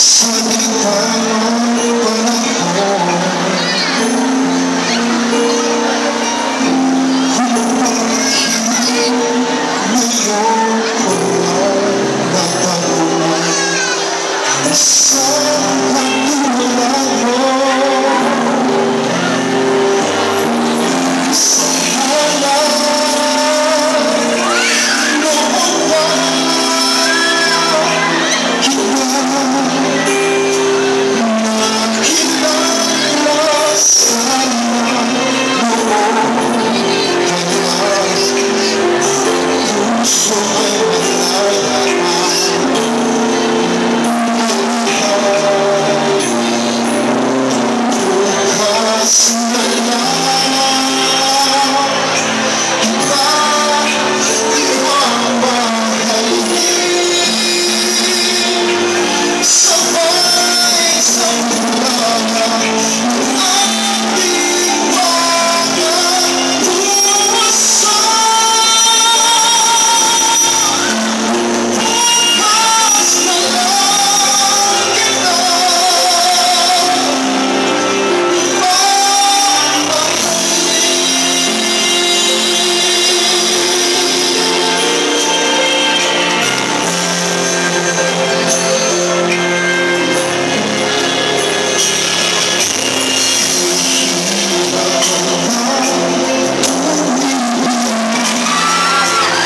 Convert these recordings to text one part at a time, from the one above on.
Something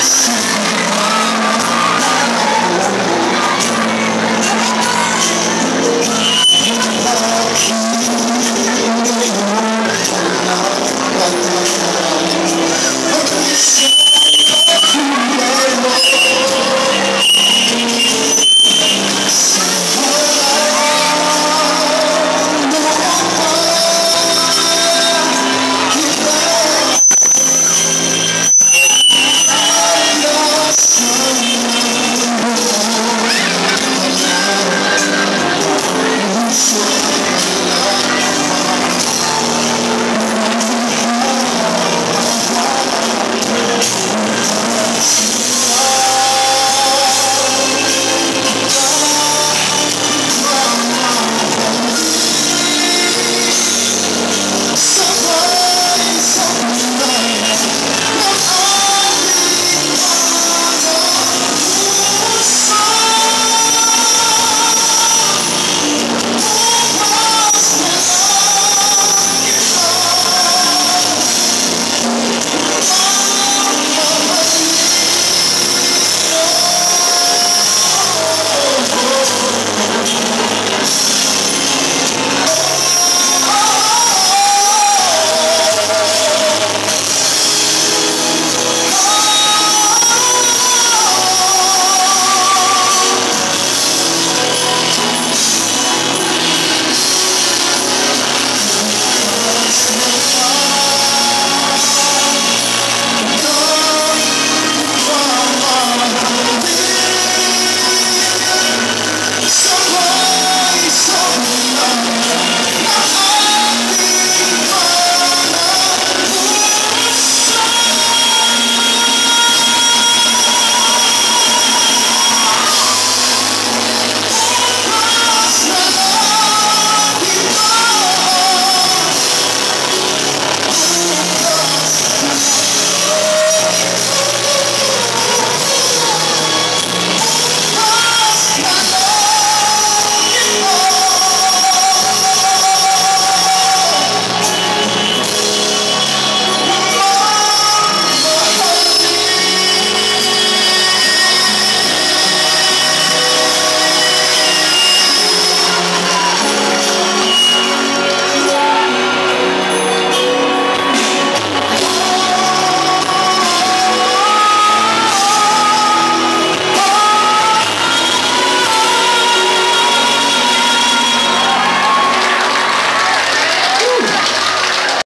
Yes.